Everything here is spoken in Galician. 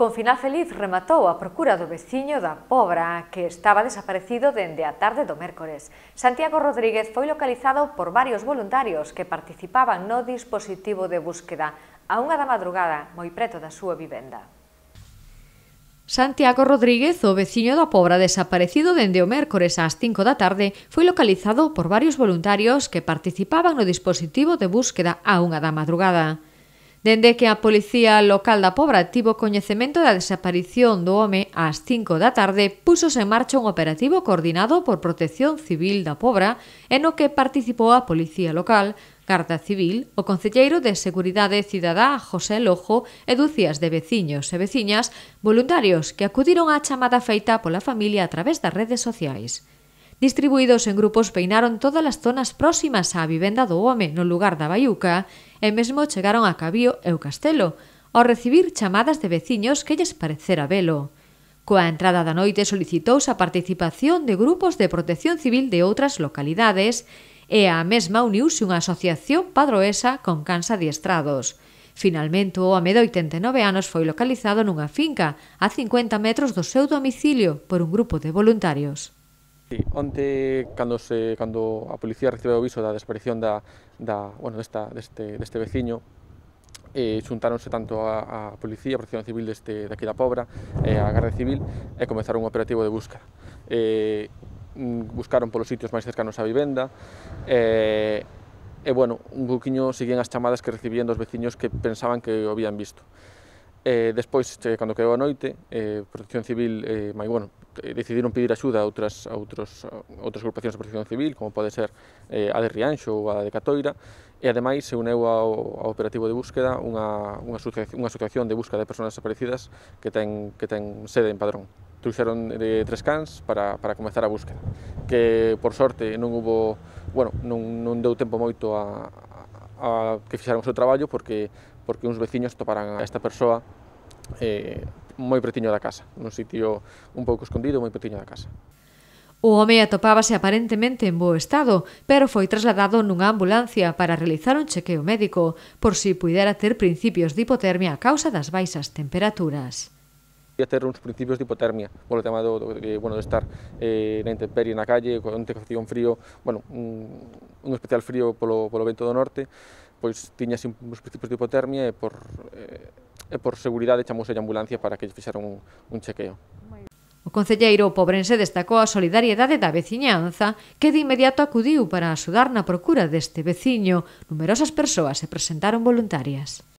Con final feliz rematou a procura do veciño da Pobra, que estaba desaparecido dende a tarde do mércores. Santiago Rodríguez foi localizado por varios voluntarios que participaban no dispositivo de búsqueda a unha da madrugada moi preto da súa vivenda. Santiago Rodríguez, o veciño da Pobra desaparecido dende o mércores ás 5 da tarde, foi localizado por varios voluntarios que participaban no dispositivo de búsqueda a unha da madrugada. Dende que a Policía Local da Pobra tivo coñecemento da desaparición do home ás 5 da tarde, púsose en marcha un operativo coordinado por Protección Civil da Pobra, en o que participou a Policía Local, Garda Civil, o Concelleiro de Seguridade Cidadá José Lojo e dúcias de veciños e veciñas voluntarios que acudiron á chamada feita pola familia a través das redes sociais. Distribuídos en grupos peinaron todas as zonas próximas á vivenda do home no lugar da baiuca e mesmo chegaron a Cabío e o Castelo, ao recibir chamadas de veciños que lles parecera velo. Coa entrada da noite solicitouse a participación de grupos de protección civil de outras localidades e a mesma uniuse unha asociación padroesa con cansa adiestrados. Finalmente, o home de 89 anos foi localizado nunha finca a 50 metros do seu domicilio por un grupo de voluntarios. Sí, onte, cando, se, cando a policía recibeu o aviso da desaparición da, da, bueno, desta, deste, deste veciño, eh, xuntáronse tanto a, a policía, a protección civil deste, daqui da Pobra, eh, a Garda Civil, e comenzaron un operativo de busca. Eh, mm, buscaron polos sitios máis cercanos á vivenda, eh, e, bueno, un buquiño seguían as chamadas que recibían dos veciños que pensaban que o habían visto. Eh, despois, che, cando quedou a noite, eh, Protección Civil, eh, mai, bueno, Eh, decidiron pedir axuda a outras, a outros, a outras agrupacións de protección civil, como pode ser eh, a de Rianxo ou a de Catoira, e ademais se uneu ao, ao operativo de búsqueda unha, unha, asociación, unha asociación de búsqueda de persoas desaparecidas que ten, que ten sede en Padrón Truxeron de tres cans para, para comezar a búsqueda. Que, por sorte, non hubo, bueno, non, non deu tempo moito a, a, a que fixaran o seu traballo porque porque uns veciños toparan a esta persoa eh, moi pretiño da casa, nun sitio un pouco escondido, moi pretiño da casa. O home atopábase aparentemente en bo estado, pero foi trasladado nunha ambulancia para realizar un chequeo médico por si puidera ter principios de hipotermia a causa das baixas temperaturas a ter uns principios de hipotermia, polo tema do, do de, bueno, de estar eh, na intemperie na calle, onde facía un frío, bueno, un, un especial frío polo, polo vento do norte, pois tiñas uns principios de hipotermia e por eh, e por seguridade chamouse a ambulancia para que lle fixeran un, un chequeo. O concelleiro Pobrense destacou a solidariedade da veciñanza que de inmediato acudiu para axudar na procura deste veciño. Numerosas persoas se presentaron voluntarias.